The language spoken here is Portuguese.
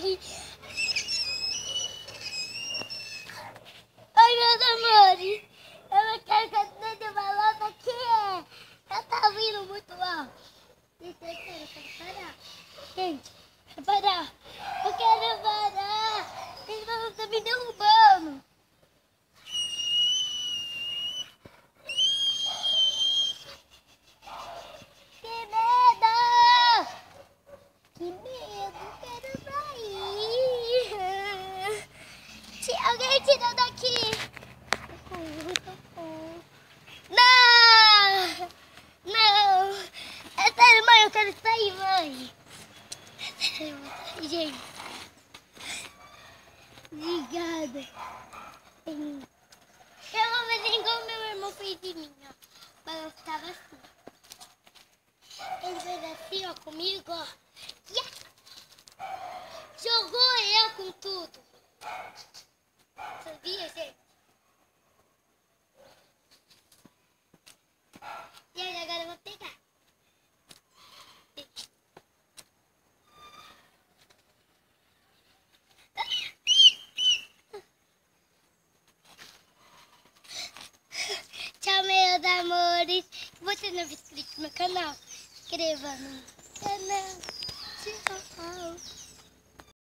Oi, meus amores. Eu quero que a Dani Balota aqui. Ela tá vindo muito alto. Gente, eu quero, eu parar. Gente, eu quero parar. Eu quero parar. Eles vão me derrubando. Que medo! Que medo, quero sair. Se alguém tira daqui. Não! Não! É sério, mãe, eu quero sair, mãe. É gente. Obrigada. Eu vou fazer igual meu irmão fez de mim, ó. Balançava assim. Ele fez assim, ó, comigo, ó. Sabia, gente? E aí, agora eu vou pegar. Tchau, meus amores. Se você não é inscrito no canal, inscreva no canal.